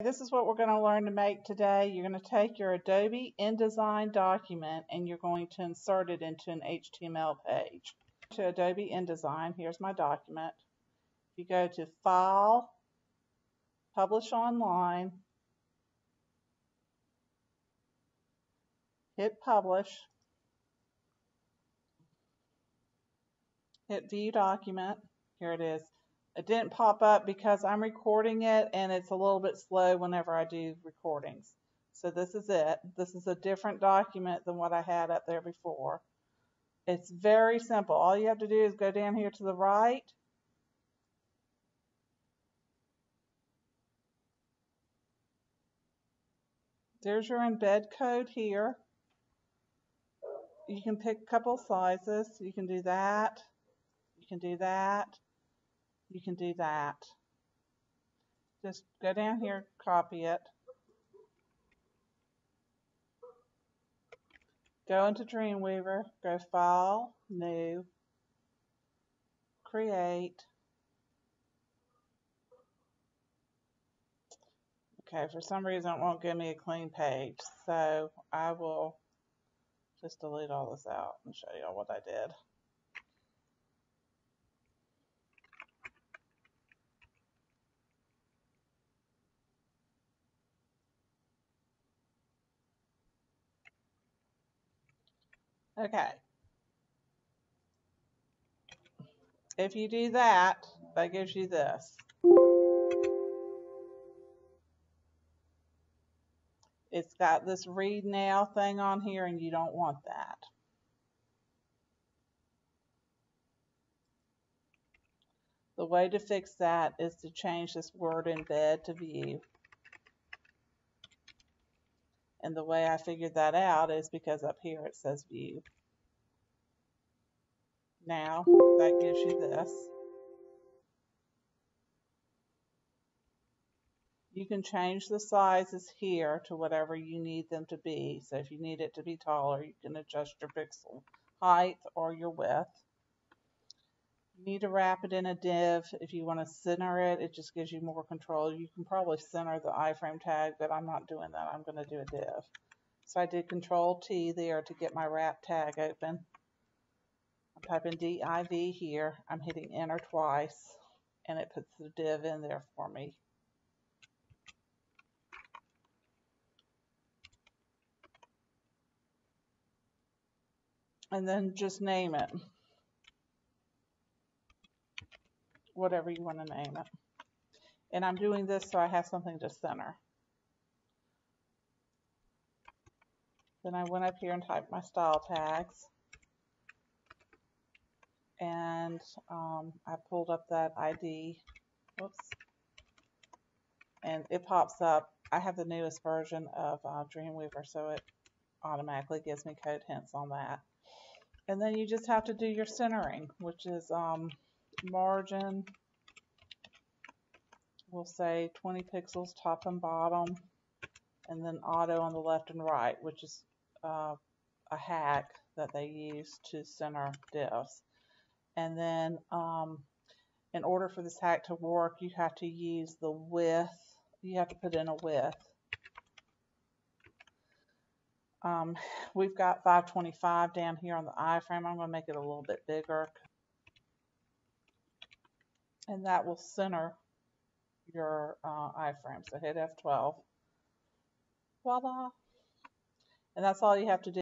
This is what we're going to learn to make today. You're going to take your Adobe InDesign document and you're going to insert it into an HTML page. To Adobe InDesign, here's my document. You go to File, Publish Online, hit Publish, hit View Document. Here it is. It didn't pop up because I'm recording it and it's a little bit slow whenever I do recordings. So this is it. This is a different document than what I had up there before. It's very simple. All you have to do is go down here to the right. There's your embed code here. You can pick a couple sizes. You can do that. You can do that you can do that. Just go down here, copy it. Go into Dreamweaver, go File, New, Create. Okay, for some reason it won't give me a clean page, so I will just delete all this out and show you all what I did. Okay. If you do that, that gives you this. It's got this read now thing on here and you don't want that. The way to fix that is to change this word embed to view. And the way I figured that out is because up here it says view. Now, that gives you this. You can change the sizes here to whatever you need them to be. So if you need it to be taller, you can adjust your pixel height or your width. Need to wrap it in a div. If you want to center it, it just gives you more control. You can probably center the iframe tag, but I'm not doing that. I'm going to do a div. So I did control T there to get my wrap tag open. I'm typing div here. I'm hitting enter twice and it puts the div in there for me. And then just name it. Whatever you want to name it. And I'm doing this so I have something to center. Then I went up here and typed my style tags. And um, I pulled up that ID. Whoops. And it pops up. I have the newest version of uh, Dreamweaver, so it automatically gives me code hints on that. And then you just have to do your centering, which is um, margin, we'll say 20 pixels top and bottom, and then auto on the left and right, which is uh, a hack that they use to center divs. And then um, in order for this hack to work, you have to use the width. You have to put in a width. Um, we've got 525 down here on the iframe. I'm going to make it a little bit bigger and that will center your uh, iframe. So hit F12. Voila. And that's all you have to do.